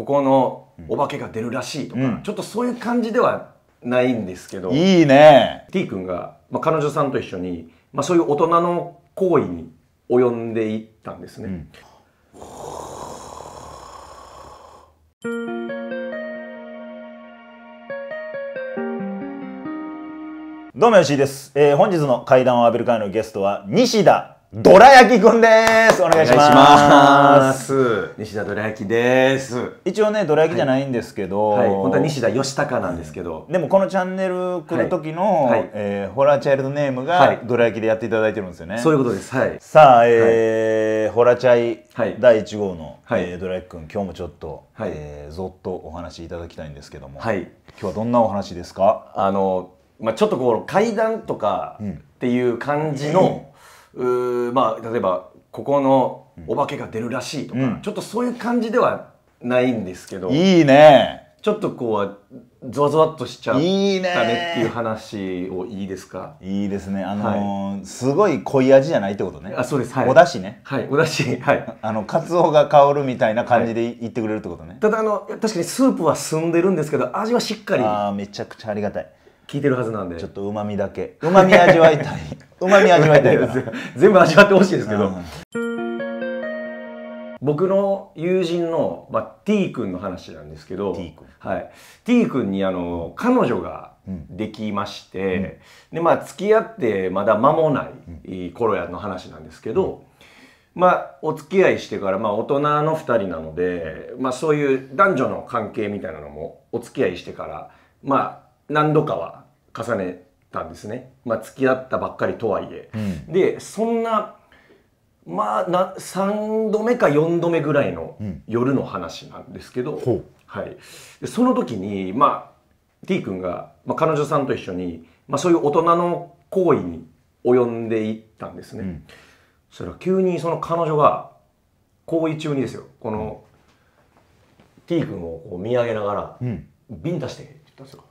ここのお化けが出るらしいとか、うん。ちょっとそういう感じではないんですけどいいね。T 君が、まあ、彼女さんと一緒に、まあ、そういう大人の行為に及んでいったんですね、どうもよしいです、えー本日の怪談を浴びる会のゲストは西田どら焼きくんです。お願いします。す。西田どら焼きです。一応ねどら焼きじゃないんですけど、はい。本当は西田義孝なんですけど、でもこのチャンネル来る時の、はい。はいえーホラーチャイルドネームはい。がどら焼きでやっていただいてるんですよね、そういうことです。はい。さあ、えーホラチャイはい。第1号の、はい。えードラ焼きくん今日もちょっと、はい。えーぞっとお話しいただきたいんですけども、はい。今日はどんなお話ですか？あの、まあ、ちょっとこう階段とかっていう感じの、うーまあ例えばここのお化けが出るらしいとか、うん。ちょっとそういう感じではないんですけどいいね。ちょっとこうゾワゾワっとしちゃったいいね。ねっていう話をいいですか？いいですね。あのーすごい濃い味じゃないってことね。あそうです。はい。おだしね。はいおだし はい。あのカツオが香るみたいな感じで言ってくれるってことね、ただあの確かにスープは澄んでるんですけど味はしっかり。ああめちゃくちゃありがたい効いてるはずなんで。ちょっとうまみだけ。うまみ味わいたいうまみ味わいたいから全部味わってほしいですけど、うん僕の友人の、まあ、T 君の話なんですけど T 君はい T 君にあの彼女ができまして、でまあ付き合ってまだ間もない頃やの話なんですけど、まあお付き合いしてから、まあ、大人の2人なので、まあ、そういう男女の関係みたいなのもお付き合いしてからまあ何度かは重ねたんですね、まあ、付き合ったばっかりとはいえ。うん。でそんなまあな3度目か4度目ぐらいのうん。夜の話なんですけど、ほう。はい、でその時にまあ T 君が、まあ、彼女さんと一緒に、まあ、そういう大人の行為に及んでいったんですね、ん。そしたら急にその彼女が行為中にですよ。この T 君をこう見上げながらうん「瓶出して」って言ったんですよ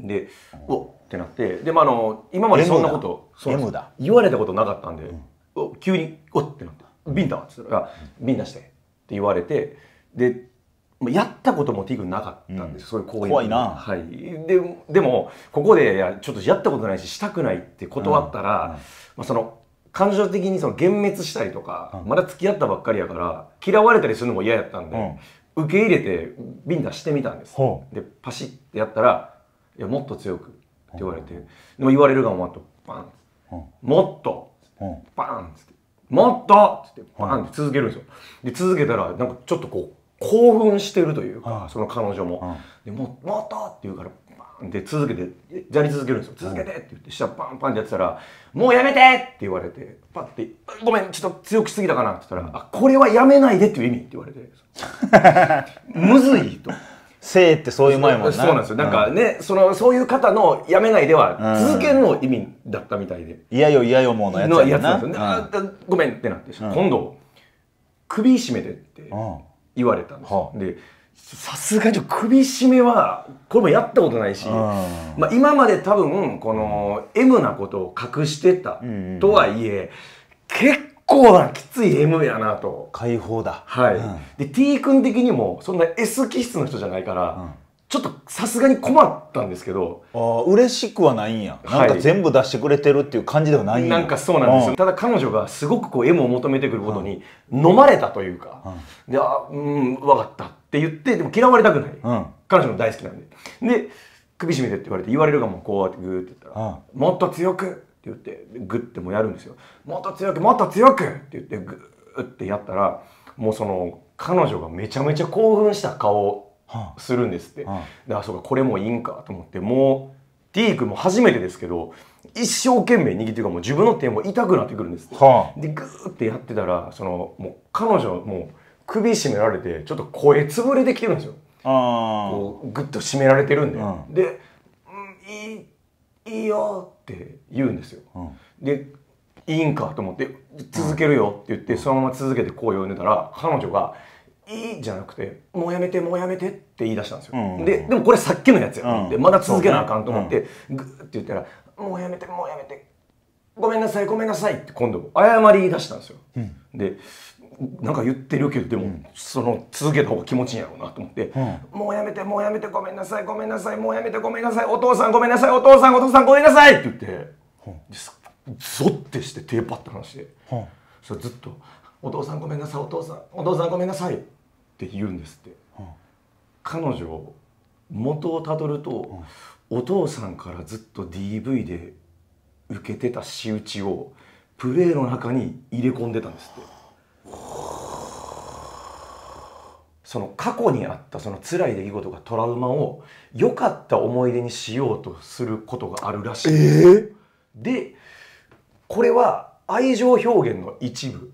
で、おっってなって、でもあの、今までそんなこと、言われたことなかったんで、お急に、おっってなって、瓶だっつったら、あ瓶出してって言われて、で、まあやったことも T 君なかったんです、そういう行為怖いな。はい。で、でも、ここで、ちょっとやったことないし、したくないって断ったら、うん。うんまあ、その、感情的にその幻滅したりとか、まだ付き合ったばっかりやから、嫌われたりするのも嫌やったんで、受け入れて瓶出してみたんです。ほでパシッてやったら「いやもっと強く」って言われて。でも言われるがもっとバンうん。もっと。うん。バンっつって「もっと!」っつってバンって続けるんですよ。で続けたらなんかちょっとこう興奮してるというか、うん。その彼女も「でももっと!」って言うからバンって続けてやり続けるんですよ「続けて!」って言って下パンパンってやってたら「もうやめて!」って言われてパッて「ごめんちょっと強くしすぎたかな」って言ったら「あこれはやめないでっていう意味」って言われて。むずいと。性ってそういう前もんな。そうなんですよ。なんかね、その、そういう方のやめないでは続けるの意味だったみたいで。嫌よ嫌よもうのやつのやな。やつなんですよね。あだごめんってなって、今度、首絞めてってうん。言われたんです。で、さすがに首絞めは、これもやったことないし、うん。まあ今まで多分、この、M なことを隠してたんうん。とはいえ、結構なきつい M やなと。解放だ。はい、うん。で T 君的にもそんな S 気質の人じゃないから、ん。ちょっとさすがに困ったんですけどあー嬉しくはないんや、はい。なんか全部出してくれてるっていう感じではないんや。なんかそうなんですよ、ただ彼女がすごくこう M を求めてくることに飲まれたというか、であうん分かったって言ってでも嫌われたくない、うん。彼女の大好きなんで。で首絞めてって言われて言われるがもうこうやってグーって言ったら、もっと強く言ってグッてもうやるんですよ。もっと強くもっと強くって言ってグーってやったらもうその彼女がめちゃめちゃ興奮した顔するんですって、はだからそうかこれもいいんかと思ってもう T 君も初めてですけど一生懸命握っていうかもう自分の手も痛くなってくるんですって、はでグーってやってたらそのもう彼女もう首絞められてちょっと声潰れてきてるんですよ。あこうグッと締められてるんで、うん。で「うんいいいいよ」って言うんですよ、うん。で「いいんか」と思って「続けるよ」って言ってそのまま続けてこう呼んでたら彼女が「いい」じゃなくて「もうやめてもうやめて」って言い出したんですよ、うんうんうん。ででもこれさっきのやつやと思って、うんまだ続けなあかんと思って、グーって言ったら「もうやめてもうやめてごめんなさいごめんなさい」って今度謝り出したんですよ、でなんか言ってるけどでも、その続けた方が気持ちいいんやろうなと思って、うもうやめてもうやめてごめんなさいごめんなさいもうやめてごめんなさいお父さんごめんなさいお父さんお父さんごめんなさいって言って、ですゾッてして手パッて離して、うん。それずっと「お父さんごめんなさいお父さんお父さんごめんなさい」って言うんですって、彼女元をたどると、お父さんからずっと DV で受けてた仕打ちをプレーの中に入れ込んでたんですってその過去にあったその辛い出来事がトラウマを良かった思い出にしようとすることがあるらしいんです。よでこれは愛情表現の一部。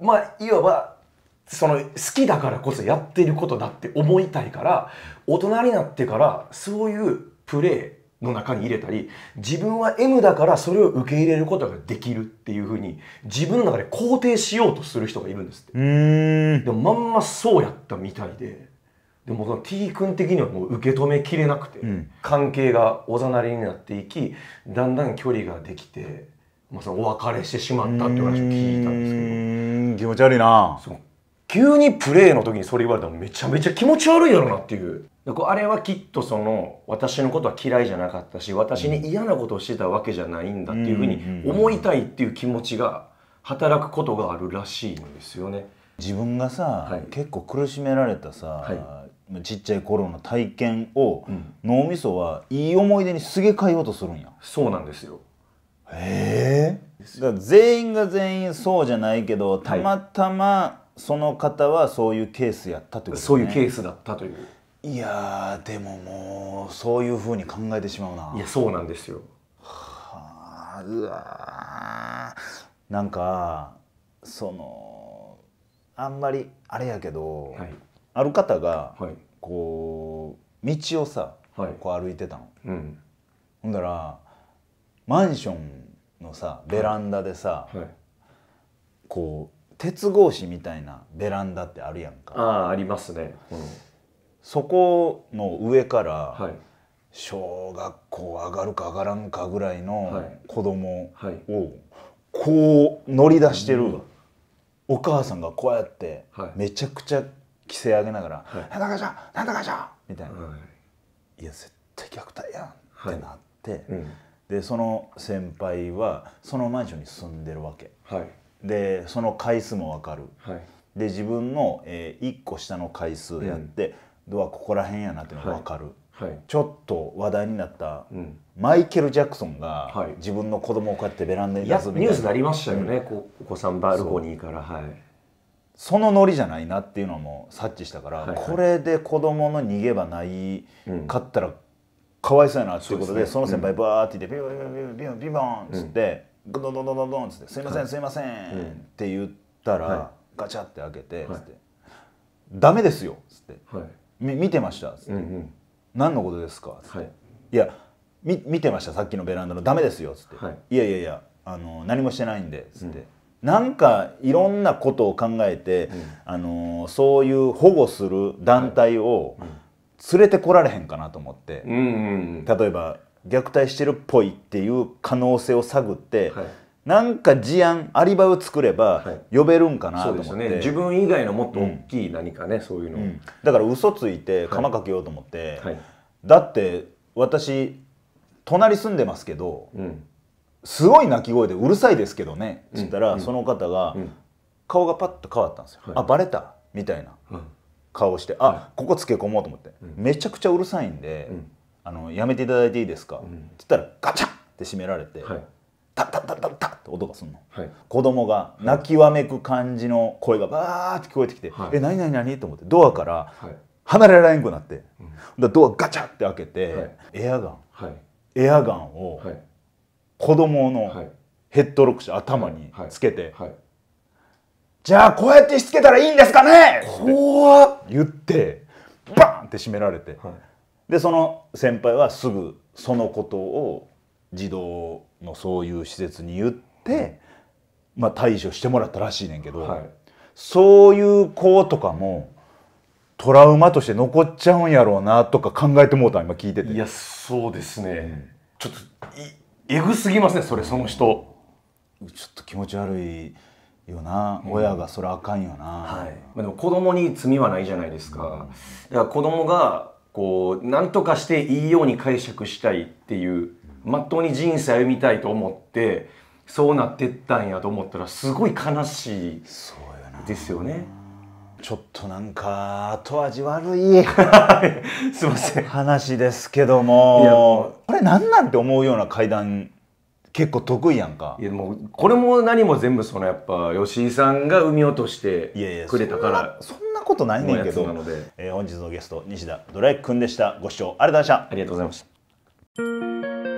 まあいわばその好きだからこそやってることだって思いたいから大人になってからそういうプレーの中に入れたり自分は M だからそれを受け入れることができるっていうふうに自分の中で肯定しようとする人がいるんですって。うん。でもまんまそうやったみたいで。でもその T 君的にはもう受け止めきれなくて、ん。関係がおざなりになっていきだんだん距離ができて、まあ、そのお別れしてしまったっていう話を聞いたんですけど。うん。気持ち悪いな急にプレーの時にそれ言われたらめちゃめちゃ気持ち悪いやろなっていう。あれはきっとその私のことは嫌いじゃなかったし私に嫌なことをしてたわけじゃないんだっていうふうに思いたいっていう気持ちが働くことがあるらしいんですよね。自分がさ、はい。結構苦しめられたさ、はちっちゃい頃の体験を、ん。脳みそはいい思い出にすげ替えようとするんや。そうなんですよ。へえ。全員が全員そうじゃないけどたまたまその方はそういうケースやったってこと、ね、そういうケースだったという。いやーでももうそういうふうに考えてしまうな。いやそうなんですよ。あーうわー。なんかそのあんまりあれやけど、はい。ある方がはい。こう道をさ、はい。こう歩いてたの。うん。ほんだらマンションのさベランダでさ、はい。こう鉄格子みたいなベランダってあるやんか。ああありますね、うん。そこの上から、はい。小学校上がるか上がらんかぐらいはのい。子供はい。をこう乗り出してるお母さんがこうやってはい。めちゃくちゃ規制上げながらはい「なんだかじゃなんだかじゃ!」みたいな。は「い。や絶対虐待やん」ってなっていうん。でその先輩はそのマンションに住んでるわけ。はいでその階数も分かる。はい。で自分の、え1個下の階数やって、ドアここら辺やなっていうのが分かる、はい。ちょっと話題になった、うん。マイケル・ジャクソンが、はい。自分の子供をこうやってベランダに出すみたいなニュースになりましたよね、こうお子さんバルコニーから。はい。そのノリじゃないなっていうのも察知したから、はいはい。これで子供の逃げ場ないうん。かったらかわいそうやなっていうことでその先輩バーって言ってビヨビヨビヨビヨビヨンっつって、ドドドドドドンっつって「すいませんすいません」って言ったら、はガチャって開けてつってはい「ダメですよ」っつって。はい「み見てました」っつって。うんうん「何のことですか?」つって。はい。いやみ見てましたさっきのベランダのダメですよ」っつって「はい。い、やいやいやあの何もしてないんで」っつって、なんかいろんなことを考えて、あのそういう保護する団体を連れてこられへんかなと思って、例えば虐待してるっぽいっていう可能性を探って、はい。なんか事案アリバイを作ればはい。呼べるんかなと思って、ですよね。自分以外のもっと大きい何かね、そういうの、うんだから嘘ついて釜かけようと思って、はい。だって私隣住んでますけどうん。すごい鳴き声でうるさいですけどねっつったら、うん。その方が、うん。顔がパッと変わったんですよ、はい。あバレたみたいなうん。顔してあ、ここつけ込もうと思って、めちゃくちゃうるさいんで、うんあのやめていただいていいですか、って言ったらガチャンって閉められて、はい。タッタッタッタッタッって音がすんの。はい。子供が泣きわめく感じの声がバーって聞こえてきて「はい。え何何何?」と思ってドアからはい。離れられんくなって、でドアガチャって開けて、はい。エアガン。はい。エアガンをはい。子供のはい。ヘッドロックして頭につけてはい「じゃあこうやってしつけたらいいんですかね!」怖っ。言ってバーンって閉められて、はいでその先輩はすぐそのことを児童のそういう施設に言って、まあ、対処してもらったらしいねんけど、はい。そういう子とかもトラウマとして残っちゃうんやろうなとか考えてもうた今聞いてて。いやそうですね、ちょっといえぐすぎますねそれその人。ちょっと気持ち悪いよな、親がそれあかんよな、はい、まあでも子供に罪はないじゃないですか、だから子供がこう何とかしていいように解釈したいっていうまっとうに人生歩みたいと思ってそうなってったんやと思ったらすごい悲しいですよね。ちょっとなんか後味悪い。すいません。話ですけどいやもこれなんなんて思うような階段結構得意やんか。いやもうこれも何も全部そのやっぱ吉井さんが生み落としていやいやくれたから。そんなそんなことないねんけど。えー本日のゲスト西田ドライク君でした。ご視聴ありがとうございました。ありがとうございました